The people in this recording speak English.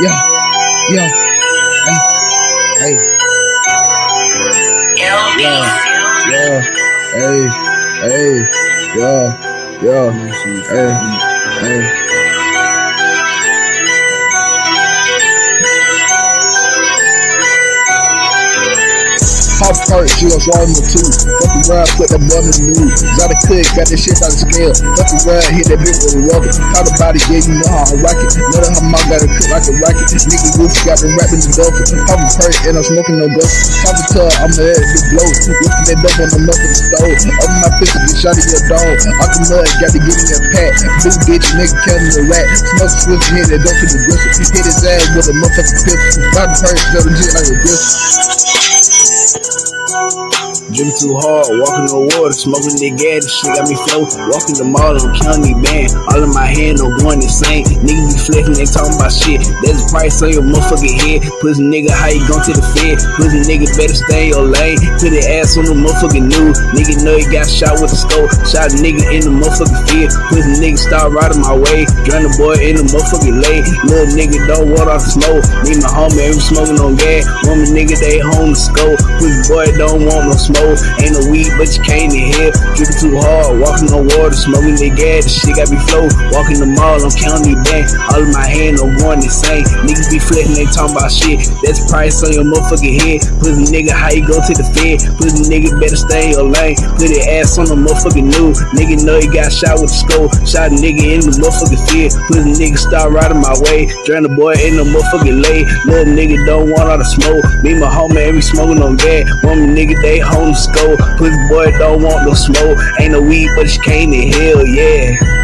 Yeah. Hey. Hey. Yeah. Yeah. Hey. Hey. Yeah. Yeah. Hey. Hey. Was riding the two. Fuck around, put boy in the news. Got a click, got that shit by the scale. Fuck around, hit that bitch with a rubber. How the body, yeah, you know how I rock it. Know that her mom got a cook like a rocket. Nigga Gucci got the rapping the dope. Pop a perk, and I'm smoking no dope. Pop a tub, I'm the head, the blow. Looking that dope on the milk of the stove. Open my pistol, get shot in your dome. Out the mud, got to get in your pack. Big bitch, nigga, counting the rat. Smoke switch, hit that dope to the gristle. Hit his ass with a motherfucking pistol. Pop a perk, got a jit like a pistol. Drink too hard, walking on water, smoking the gas, this shit got me flow. Walking the mall, I'm counting band. All in my hand, no going insane. Niggas be flexing, they talking about shit. There's a price on your motherfucking head. Pussy nigga, how you gon' to the fed? Pussy nigga, better stay in your lane. Put the ass on the motherfucking news. Nigga know he got shot with a scope. Shot a nigga in the motherfucking field. Pussy nigga start riding my way. Drown the boy in the motherfucking lane. Little nigga don't want off the smoke. Me and my homie, every smoking on gas. Woman nigga, they home to scope. Pussy boy don't want no smoke. Ain't no weed, but you came in here. Dripping too hard, walking on water, smoking the gas. The shit got me flow. Walking the mall, I'm counting bank. All in my hand, I'm going insane. Niggas be flexing, they talking about shit. That's price on your motherfucking head. Pussy nigga, how you go to the fed? Pussy nigga, better stay in your lane. Put your ass on the motherfucking news. Nigga know he got shot with the scope. Shot a nigga in the motherfucking field. Pussy nigga start riding my way. Drain the boy in the motherfucking lay. Little nigga don't want all the smoke. Me my homie, every smoking on gas. Woman nigga, they home scope. Pussy boy don't want no smoke. Ain't no weed, but she came in hell, yeah.